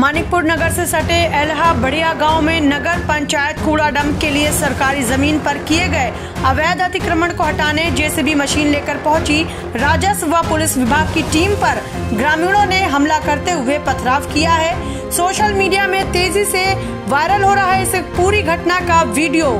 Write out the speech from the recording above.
मानिकपुर नगर से सटे एलहा बढ़िया गाँव में नगर पंचायत कूड़ा डंप के लिए सरकारी ज़मीन पर किए गए अवैध अतिक्रमण को हटाने जेसीबी मशीन लेकर पहुँची राजस्व व पुलिस विभाग की टीम पर ग्रामीणों ने हमला करते हुए पथराव किया है। सोशल मीडिया में तेज़ी से वायरल हो रहा है इस पूरी घटना का वीडियो।